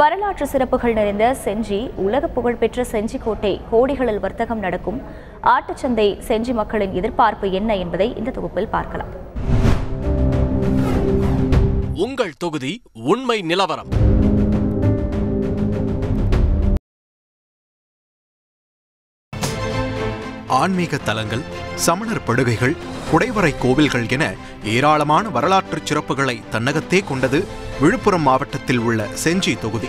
வரலாற்று சிறப்புகள் நிறைந்த செஞ்சி உலக புகழ்பெற்ற செஞ்சி கோட்டை கோடிகளில் வர்த்தகம் நடக்கும் ஆட்டுச்சந்தை செஞ்சி மக்களின் எதிர்பார்ப்பு என்ன என்பதை இந்த தொகுப்பில் பார்க்கலாம். உங்கள் தொகுதி உண்மை நிலவரம். ஆன்மீக தலங்கள் சமணர் படுகைகள் குடைவரை கோவில்கள் என ஏராளமான வரலாற்று சிறப்புகளை தன்னகத்தே கொண்டது விழுப்புரம் மாவட்டத்தில் உள்ள செஞ்சி தொகுதி.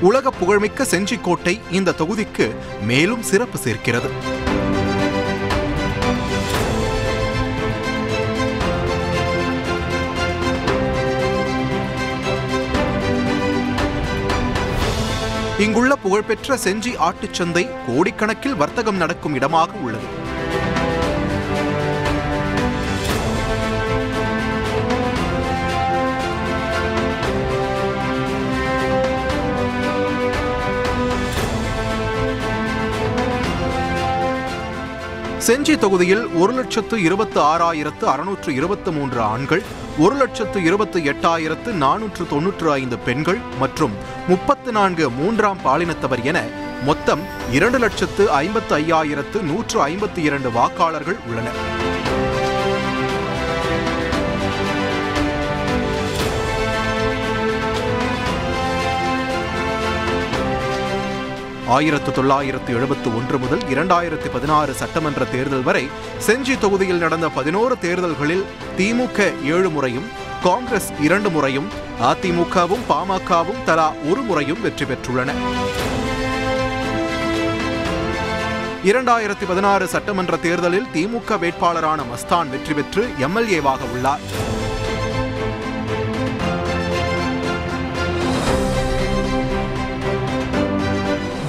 உலக புகழ்மிக்க செஞ்சிக்கோட்டை இந்த தொகுதிக்கு மேலும் சிறப்பு சேர்க்கிறது. இங்குள்ள புகழ்பெற்ற செஞ்சி ஆட்டுச்சந்தை கோடிக்கணக்கில் வர்த்தகம் நடக்கும் இடமாக உள்ளது. செஞ்சி தொகுதியில் ஒரு லட்சத்து இருபத்து ஆறாயிரத்து அறுநூற்று இருபத்து மூன்று ஆண்கள் ஒரு லட்சத்து இருபத்து எட்டாயிரத்து நானூற்று தொன்னூற்று ஐந்து பெண்கள் மற்றும் முப்பத்து நான்கு மூன்றாம் பாலினத்தவர் என மொத்தம் இரண்டு லட்சத்து ஐம்பத்து ஐயாயிரத்து நூற்று ஐம்பத்தி இரண்டு வாக்காளர்கள் உள்ளனர். ஆயிரத்து தொள்ளாயிரத்து எழுபத்து ஒன்று முதல் இரண்டாயிரத்து பதினாறு சட்டமன்ற தேர்தல் வரை செஞ்சி தொகுதியில் நடந்த பதினோரு தேர்தல்களில் திமுக ஏழு முறையும் காங்கிரஸ் இரண்டு முறையும் அதிமுகவும் பாமகவும் தலா ஒரு முறையும் வெற்றி பெற்றுள்ளன. இரண்டாயிரத்தி பதினாறு சட்டமன்ற தேர்தலில் திமுக வேட்பாளரான மஸ்தான் வெற்றி பெற்று எம்எல்ஏவாக உள்ளார்.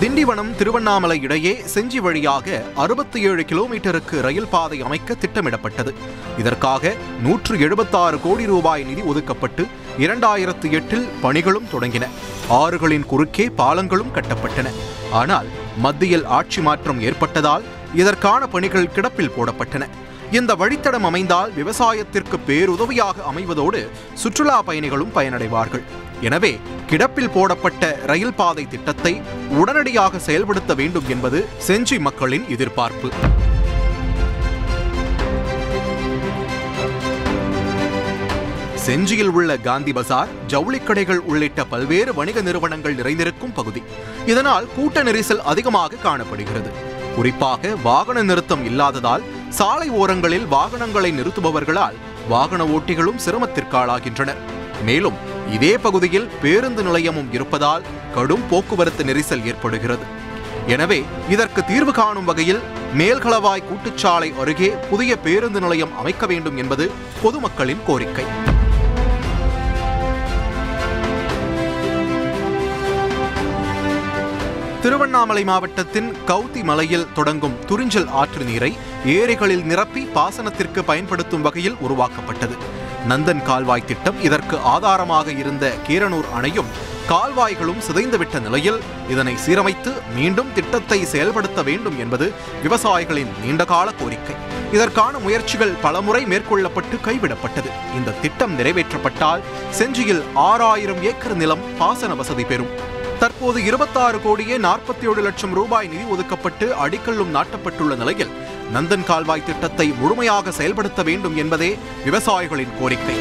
திண்டிவனம் திருவண்ணாமலை இடையே செஞ்சி வழியாக அறுபத்தி ஏழு கிலோமீட்டருக்கு ரயில் பாதை அமைக்க திட்டமிடப்பட்டது. இதற்காக நூற்று எழுபத்தாறு கோடி ரூபாய் நிதி ஒதுக்கப்பட்டு இரண்டாயிரத்து எட்டில் பணிகளும் தொடங்கின. ஆறுகளின் குறுக்கே பாலங்களும் கட்டப்பட்டன. ஆனால் மத்தியில் ஆட்சி மாற்றம் ஏற்பட்டதால் இதற்கான பணிகள் கிடப்பில் போடப்பட்டன. இந்த வழித்தடம் அமைந்தால் விவசாயத்திற்கு பேருதவியாக அமைவதோடு சுற்றுலா பயணிகளும் பயனடைவார்கள். எனவே கிடப்பில் போடப்பட்ட ரயில் பாதை திட்டத்தை உடனடியாக செயல்படுத்த வேண்டும் என்பது செஞ்சி மக்களின் எதிர்பார்ப்பு. செஞ்சியில் உள்ள காந்தி பசார் ஜவுளிக்கடைகள் உள்ளிட்ட பல்வேறு வணிக நிறுவனங்கள் நிறைந்திருக்கும் பகுதி. இதனால் கூட்ட நெரிசல் அதிகமாக காணப்படுகிறது. குறிப்பாக வாகன நிறுத்தம் இல்லாததால் சாலை ஓரங்களில் வாகனங்களை நிறுத்துபவர்களால் வாகன ஓட்டிகளும் சிரமத்திற்காளாகின்றனர் மேலும் இதே பகுதியில் பேருந்து நிலையமும் இருப்பதால் கடும் போக்குவரத்து நெரிசல் ஏற்படுகிறது. எனவே இதற்கு தீர்வு காணும் வகையில் மேல்களவாய் கூட்டுச்சாலை அருகே புதிய பேருந்து நிலையம் அமைக்க வேண்டும் என்பது பொதுமக்களின் கோரிக்கை. திருவண்ணாமலை மாவட்டத்தின் கவுத்தி மலையில் தொடங்கும் துறிஞ்சல் ஆற்று நீரை ஏரிகளில் நிரப்பி பாசனத்திற்கு பயன்படுத்தும் வகையில் உருவாக்கப்பட்டது. நந்தன் கால்வாய் திட்டம் இதற்கு ஆதாரமாக இருந்த கீரனூர் அணையும் கால்வாய்களும் சிதைந்துவிட்ட நிலையில் இதனை சீரமைத்து மீண்டும் திட்டத்தை செயல்படுத்த வேண்டும் என்பது விவசாயிகளின் நீண்டகால கோரிக்கை. இதற்கான முயற்சிகள் பலமுறை மேற்கொள்ளப்பட்டு கைவிடப்பட்டது. இந்த திட்டம் நிறைவேற்றப்பட்டால் செஞ்சியில் ஆறாயிரம் ஏக்கர் நிலம் பாசன வசதி பெறும். தற்போது இருபத்தாறு கோடியே நாற்பத்தி ஏழு லட்சம் ரூபாய் நிதி ஒதுக்கப்பட்டு அடிக்கல்லும் நாட்டப்பட்டுள்ள நிலையில் நந்தன் கால்வாய் திட்டத்தை முழுமையாக செயல்படுத்த வேண்டும் என்பதே விவசாயிகளின் கோரிக்கை.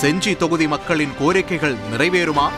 செஞ்சி தொகுதி மக்களின் கோரிக்கைகள் நிறைவேறுமா?